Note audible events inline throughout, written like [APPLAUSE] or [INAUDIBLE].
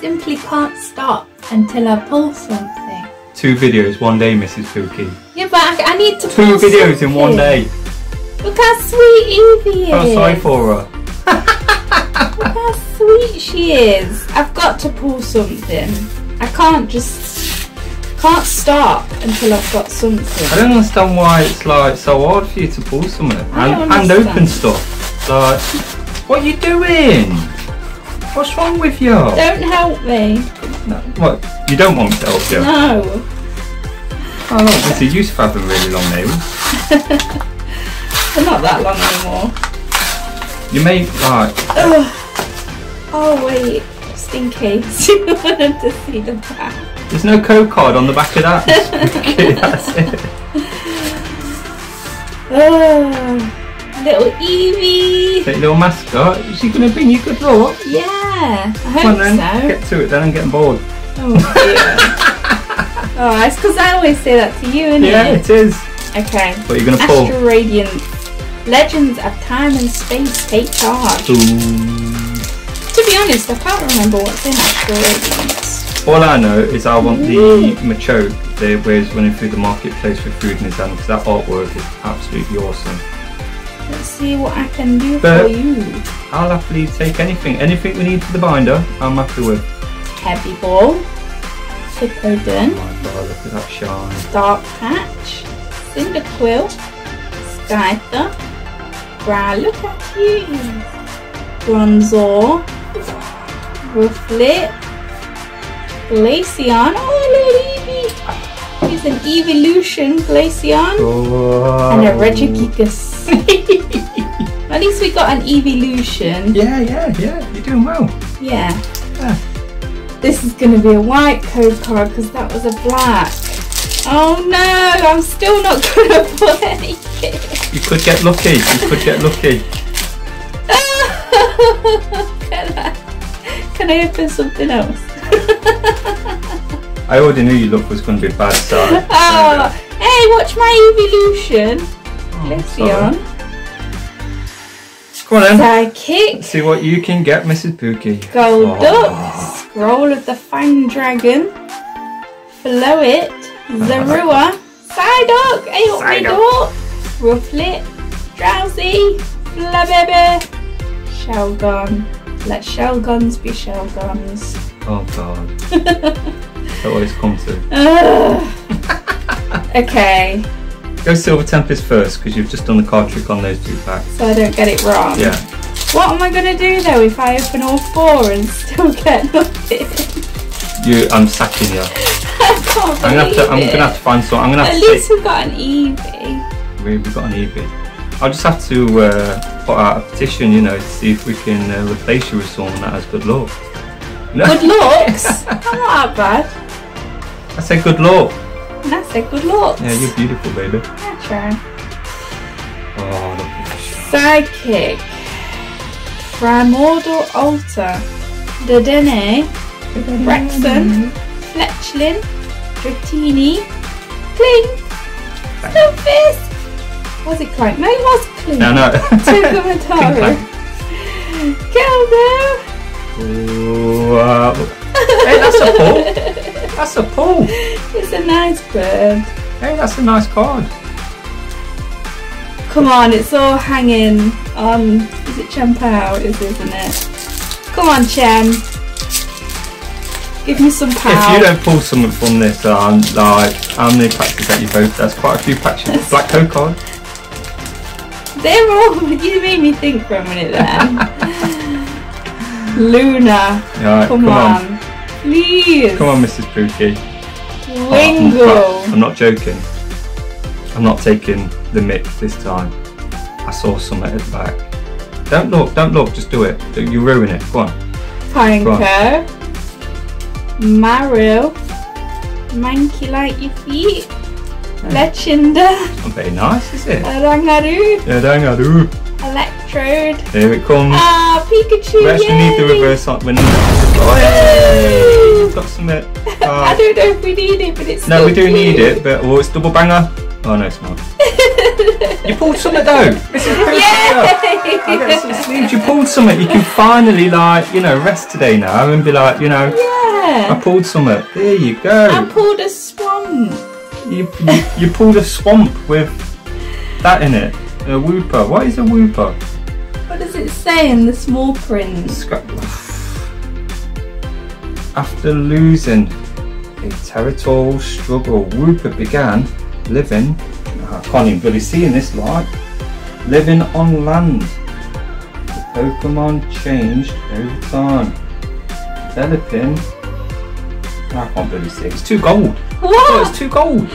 simply can't stop until I pull something. Two videos, one day, Mrs. Pookie. Yeah, but I, I need to Two pull videos in one day. Look how sweet Eevee is. I'm sorry for her. [LAUGHS] Look how sweet she is. I've got to pull something. I can't just can't stop until I've got something. I don't understand why it's like so hard for you to pull something I and, and open stuff. Like, what are you doing? What's wrong with you? Don't help me. No, what? You don't want me to help you? No. Oh, look, it's a use for having really long nails. [LAUGHS] They're not that long anymore. You may like Ugh. Oh wait, just in case [LAUGHS] you wanted to see the back. There's no code card on the back of that. okay, [LAUGHS] that's it. Ugh. Little Eevee. That little mascot. Is she going to bring you good luck? Yeah, I Come on hope then, so. get to it then. I'm getting bored. Oh dear. [LAUGHS] oh, it's because I always say that to you, isn't Yeah, it? it is. Okay. What are you going to pull? Astral Radiance. Legends of time and space take charge. Ooh. To be honest, I can't remember what's in Astral Radiance. All I know is I want the Machoke that he's running through the marketplace with food in his hand because that artwork is absolutely awesome. Let's see what I can do But- for you. I'll happily take anything. Anything we need for the binder, I'm happy with. Heavy Ball. Hippowdon. Oh my god, look at that shine. Dark Patch, Cyndaquil, Scyther, Brow, look at you, Bronzor, Rufflet, Glaceon, oh Eevee, he's an evolution Glaceon, Oh. and a Regigigas. [LAUGHS] At least we got an evolution. yeah, yeah, yeah. You're doing well. Yeah. Yeah. This is going to be a white code card because that was a black. Oh no, I'm still not going to pull anything. You could get lucky. You could get lucky. [LAUGHS] can, I, can I open something else? [LAUGHS] I already knew your luck was going to be bad, so. [LAUGHS] oh, hey, watch my evolution. Oh, Let's see on. Come on then. Psychic, See what you can get, Mrs. Pookie. Gold Oh. Duck, Scroll of the Fang Dragon, Floette, oh. Zarua, Psyduck, Aeopnidor, Rufflet, Drowzee, Flabebe, Shelgon. Let Shelgons be Shelgons. Oh god. [LAUGHS] That's what it's come to. [LAUGHS] Okay, Go Silver Tempest first because you've just done the card trick on those two packs. so I don't get it wrong. Yeah. What am I going to do though if I open all four and [LAUGHS] still get nothing? You, I'm sacking you. [LAUGHS] I can't I'm gonna have to. I'm gonna have to find some. I'm gonna At have to least say we got an Eevee. we've got an Eevee. I'll just have to uh, put out a petition, you know, to see if we can uh, replace you with someone that has good luck. No, Good looks. I'm [LAUGHS] not that bad. I said good luck. And I said good looks. Yeah, you're beautiful, baby. I try. Oh, look. Psychic. Primordial Altar. Dedenne. Braixen. Fletchling. Dratini. Klink. Stunfisk. Was it Clank? No, it was Klink. No, no. [LAUGHS] Tukumatari. [LAUGHS] Keldeo. Wow. Uh, [LAUGHS] hey, that's a pull. That's a pull. It's a nice bird. Hey, that's a nice card. Come on, it's all hanging on. Is it Chien-Pao? It is, isn't it? Come on, Chen. Give me some power. If you don't pull something from this, um, like how many packs is that you both? That's quite a few packs. Black card. They're all. [LAUGHS] You made me think for a minute then. [LAUGHS] Luna. Right, Come, come on. on. Please. Come on, Mrs. Pookie. Wingle. I'm not joking. I'm not taking the mix this time. I saw some at the back. Don't look, don't look, just do it. You ruin it. Go on. Pineco. Mario. Monkey like your feet. Legenda. Not very nice, is it? Rangaroo. Yeah, do. Electrode. Here it comes. Ah, Pikachu. we actually need the yay. reverse on. We got some. [LAUGHS] uh, I don't know if we need it, but it's No, we do need it, but oh, it's double banger. Oh no, it's not. You [LAUGHS] pulled something though. This is pretty I get some Yay! sleeves. You pulled something. You can [LAUGHS] finally like you know rest today now and be like you know Yeah. I pulled something. There you go. I pulled a swamp. You, you you pulled a swamp with that in it. A Wooper. What is a Wooper? What does it say in the small print? Scrap. After losing a territorial struggle, Wooper began living. I can't even really see in this light. Living on land. The Pokemon changed over time, developing. I can't really see. It's too gold. What? it's too gold.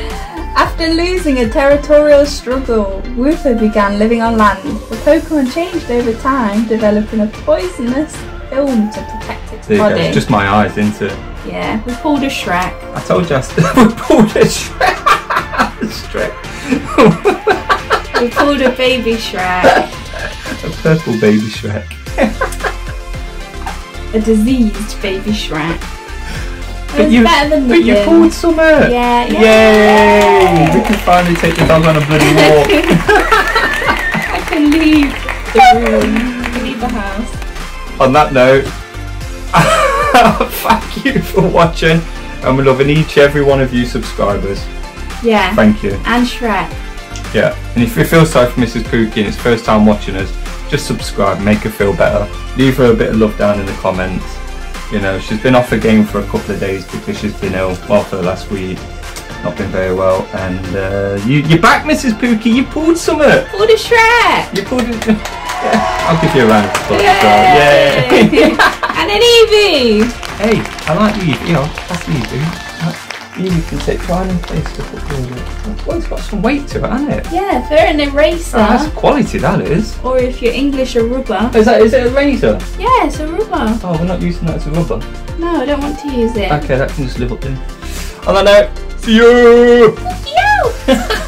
After losing a territorial struggle, Wooper began living on land. The Pokemon changed over time, developing a poisonous film to protect its There you go. body. It's just my eyes into. Yeah, we pulled a Shrek. I told you I st- [LAUGHS] we pulled a Shrek. [LAUGHS] Shrek. We pulled a baby Shrek. a purple baby Shrek. A diseased baby Shrek. But you, but you pulled summer. Yeah, Yay! We can finally take the dog on a bloody walk. [LAUGHS] I can leave the room, I can leave the house. On that note, [LAUGHS] thank you for watching, and we're loving each every one of you subscribers. Yeah, Thank you. and Shrek. Yeah, and if you feel sorry for Mrs. Pookie and it's first time watching us, just subscribe, make her feel better. Leave her a bit of love down in the comments. You know, she's been off the game for a couple of days because she's been ill, well, for the last week. Not been very well, and uh, you, you're back, Mrs. Pookie. You pulled something. Pulled a Shrek! You pulled it. [LAUGHS] Yeah, I'll give you a round of applause. as well. Yay! Yay! and an Eevee! hey, I like the You know, that's the Eevee. Uh, Eevee can take pride in place to put your. Well, it's got some weight to it, hasn't it? Yeah, if they're an eraser, Oh, that's quality, that is. or if you're English, a rubber. Is that is it a razor? Yeah, it's a rubber. Oh, we're not using that as a rubber. No, I don't want to use it. Okay, that can just live up there. On that note, see you. Yo! [LAUGHS]